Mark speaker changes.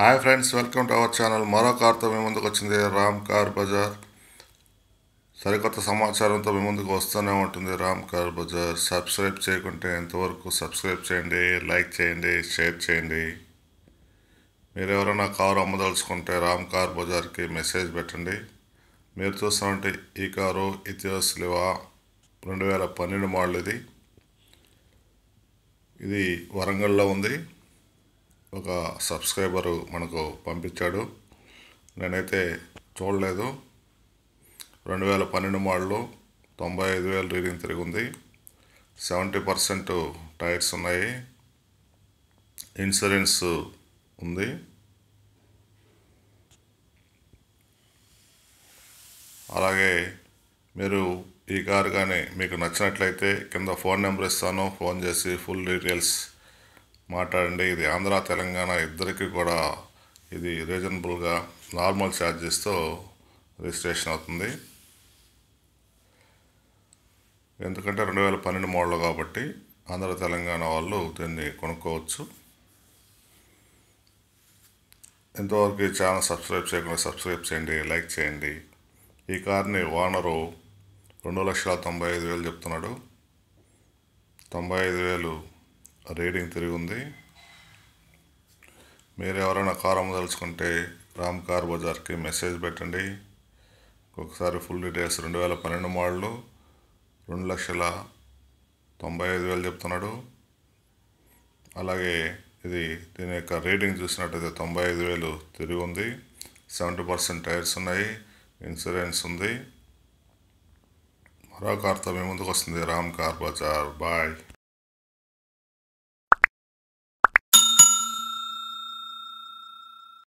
Speaker 1: Hi friends welcome to our channel మరో కార్తో మీ ముందుకు వచ్చింది. రామ్ కార్ బజార్ సరికొత్త సమాచారంతో మీ ముందుకు వస్తూనే ఉంటుంది రామ్ కార్ బజార్ సబ్స్క్రైబ్ చేయకుంటే ఎంతవరకు సబ్స్క్రైబ్ చేయండి లైక్ చేయండి షేర్ చేయండి. మీరు ఎవరైనా కారు అమ్మదలుచుకుంటే రామ్ కార్ బజార్కి మెసేజ్ పెట్టండి. మీరు చూస్తున్నట్టు ఈ కారు ఇతిహాస్ లివా రెండు వేల పన్నెండు మోడల్ ఇది. ఇది వరంగల్లో ఉంది. ఒక సబ్స్క్రైబరు మనకు పంపించాడు. నేనైతే చూడలేదు. రెండు వేల పన్నెండు మోడలు తొంభై ఐదు వేలు రీడింగ్ తిరిగి ఉంది సెవెంటీ పర్సెంట్ టైర్స్ ఉన్నాయి. ఇన్సూరెన్స్ ఉంది. అలాగే మీరు ఈ కారు కానీ మీకు నచ్చినట్లయితే కింద ఫోన్ నెంబర్ ఇస్తాను. ఫోన్ చేసి ఫుల్ డీటెయిల్స్ మాట్లాడండి. ఇది ఆంధ్ర తెలంగాణ ఇద్దరికి కూడా ఇది రీజనబుల్గా నార్మల్ ఛార్జెస్తో రిజిస్ట్రేషన్ అవుతుంది. ఎందుకంటే రెండు వేల పన్నెండు మోడల్ కాబట్టి ఆంధ్ర తెలంగాణ వాళ్ళు దీన్ని కొనుక్కోవచ్చు. ఎంతవరకు ఈ ఛానల్ సబ్స్క్రైబ్ చేయకుండా సబ్స్క్రైబ్ చేయండి లైక్ చేయండి. ఈ కార్ని ఓనరు రెండు లక్షల తొంభై ఐదు వేలు చెప్తున్నాడు. తొంభై ఐదు వేలు రీడింగ్ తిరిగి ఉంది మీరు ఎవరైనా కార్ అమ్మదలుచుకుంటే రామ్ కార్ బజార్కి మెసేజ్ పెట్టండి. ఒకసారి ఫుల్ డీటెయిల్స్ రెండు వేల పన్నెండు మోడలు రెండు లక్షల తొంభై ఐదు వేలు చెప్తున్నాడు. అలాగే ఇది దీని యొక్క రీడింగ్ చూసినట్టయితే తొంభై ఐదు వేలు తిరిగి ఉంది సెవెంటీ పర్సెంట్ టైర్స్ ఉన్నాయి. ఇన్సూరెన్స్ ఉంది. మరో కార్తో మీ ముందుకు వస్తుంది రామ్ కార్ బజార్. బాయ్.